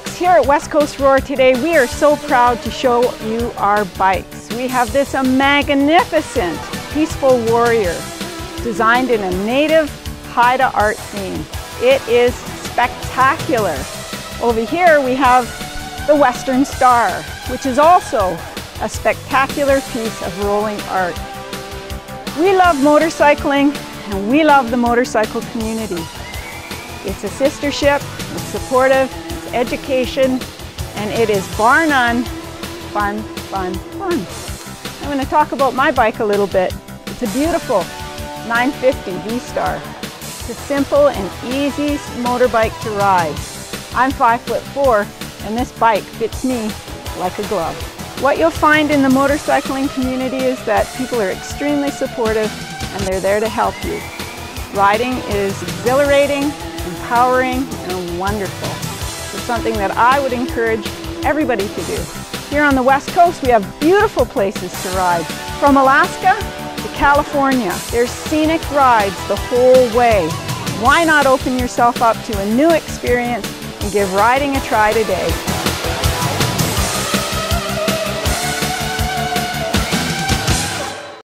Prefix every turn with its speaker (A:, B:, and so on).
A: at West Coast Roar today, we are so proud to show you our bikes. We have this magnificent Peaceful Warrior designed in a native Haida art theme. It is spectacular. Over here we have the Western Star, which is also a spectacular piece of rolling art. We love motorcycling and we love the motorcycle community. It's a sistership, it's supportive, education, and it is bar none fun, fun, fun. I'm going to talk about my bike a little bit. It's a beautiful 950 V-Star. It's a simple and easy motorbike to ride. I'm five foot four and this bike fits me like a glove. What you'll find in the motorcycling community is that people are extremely supportive and they're there to help you. Riding is exhilarating, empowering, and wonderful. Something that I would encourage everybody to do. Here on the West Coast, we have beautiful places to ride. From Alaska to California, there's scenic rides the whole way. Why not open yourself up to a new experience and give riding a try today?